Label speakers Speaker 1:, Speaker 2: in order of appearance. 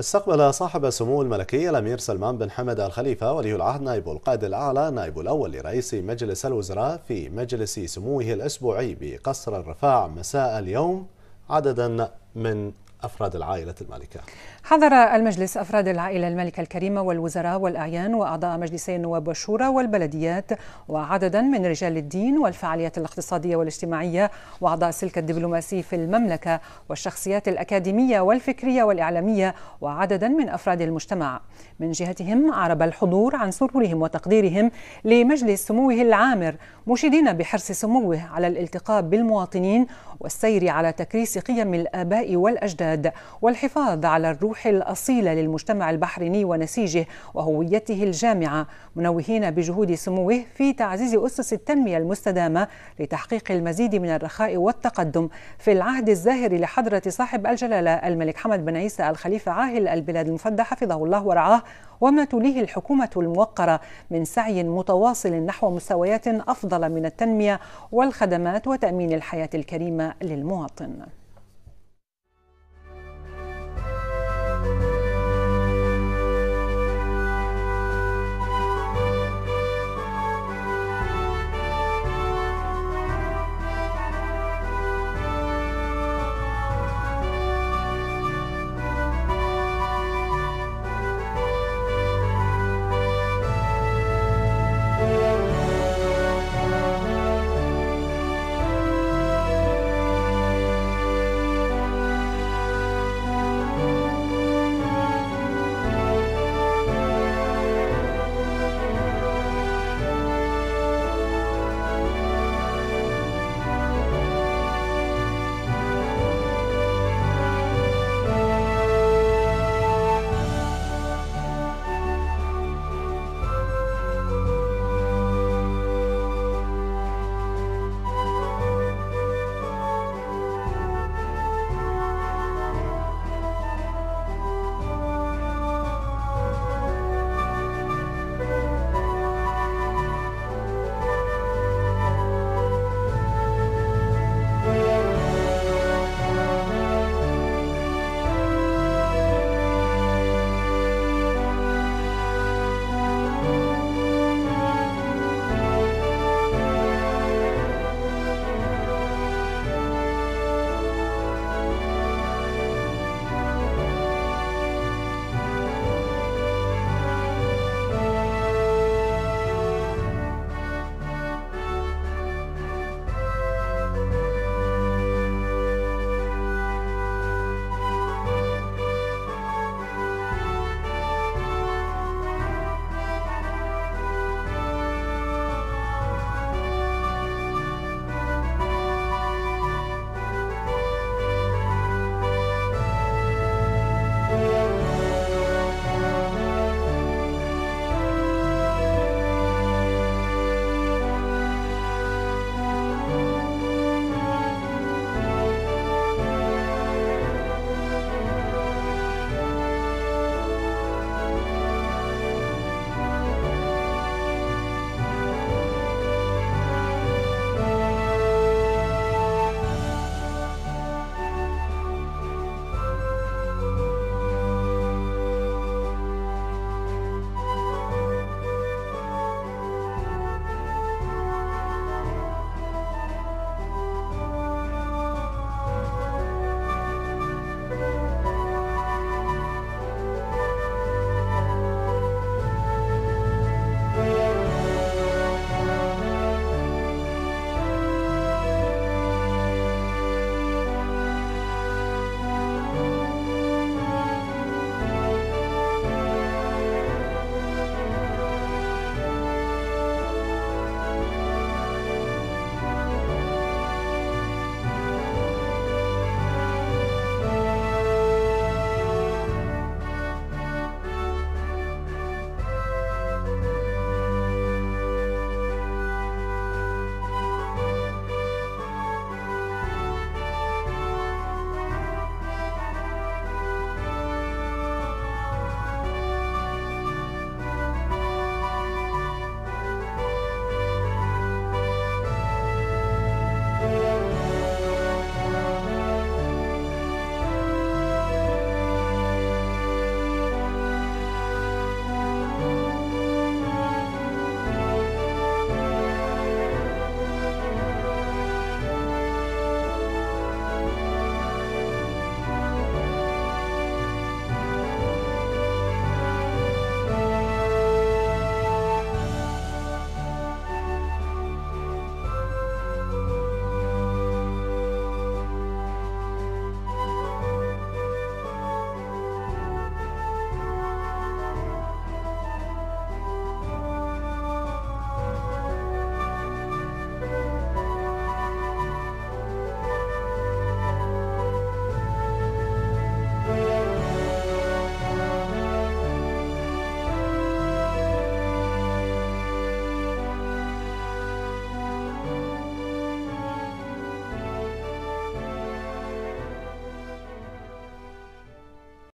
Speaker 1: استقبل صاحب السمو الملكي الأمير سلمان بن حمد الخليفة ولي العهد نائب القائد الأعلى نائب الأول لرئيس مجلس الوزراء في مجلس سموه الأسبوعي بقصر الرفاع مساء اليوم عددا من أفراد العائلة المالكة.
Speaker 2: حضر المجلس أفراد العائلة المالكة الكريمة والوزراء والأعيان وأعضاء مجلسي النواب والشورى والبلديات وعددا من رجال الدين والفعاليات الاقتصادية والاجتماعية وأعضاء السلك الدبلوماسي في المملكة والشخصيات الأكاديمية والفكرية والإعلامية وعددا من أفراد المجتمع. من جهتهم أعرب الحضور عن سرورهم وتقديرهم لمجلس سموه العامر مشيدين بحرص سموه على الالتقاء بالمواطنين والسير على تكريس قيم الآباء والأجداد. والحفاظ على الروح الأصيلة للمجتمع البحريني ونسيجه وهويته الجامعة منوهين بجهود سموه في تعزيز أسس التنمية المستدامة لتحقيق المزيد من الرخاء والتقدم في العهد الزاهر لحضرة صاحب الجلالة الملك حمد بن عيسى الخليفة عاهل البلاد المفدى حفظه الله ورعاه وما تليه الحكومة الموقرة من سعي متواصل نحو مستويات أفضل من التنمية والخدمات وتأمين الحياة الكريمة للمواطن.